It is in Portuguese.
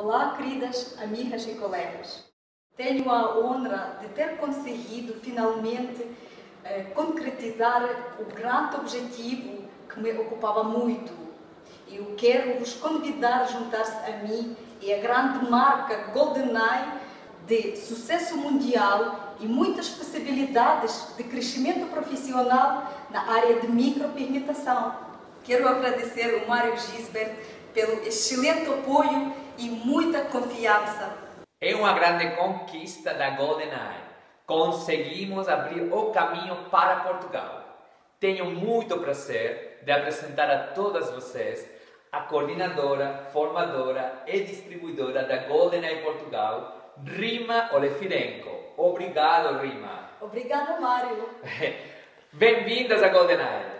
Olá, queridas amigas e colegas. Tenho a honra de ter conseguido finalmente eh, concretizar o grande objetivo que me ocupava muito. Eu quero vos convidar a juntar-se a mim e a grande marca GoldenEye de sucesso mundial e muitas possibilidades de crescimento profissional na área de micropigmentação. Quero agradecer ao Mário Gisbert pelo excelente apoio e muita confiança. É uma grande conquista da GoldenEye. Conseguimos abrir o caminho para Portugal. Tenho muito prazer de apresentar a todas vocês a coordenadora, formadora e distribuidora da GoldenEye Portugal, Rima Olefirenko. Obrigado, Rima. Obrigada, Mário. Bem-vindas a GoldenEye.